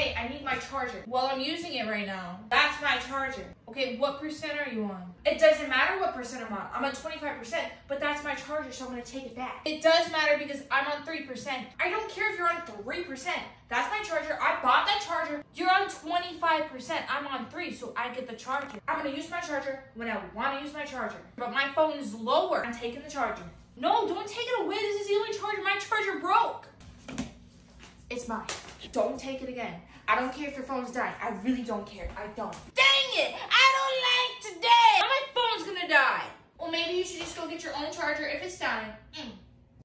Hey, I need my charger. Well, I'm using it right now. That's my charger. Okay, what percent are you on? It doesn't matter what percent I'm on. I'm on 25%, but that's my charger, so I'm gonna take it back. It does matter because I'm on 3%. I don't care if you're on 3%. That's my charger. I bought that charger. You're on 25%. I'm on 3, so I get the charger. I'm gonna use my charger when I wanna use my charger. But my phone is lower. I'm taking the charger. No, don't take it away. This is the only charger. My charger broke. It's mine. Don't take it again. I don't care if your phone's dying. I really don't care. I don't. Dang it! I don't like today! My phone's gonna die. Well, maybe you should just go get your own charger if it's dying. Mm.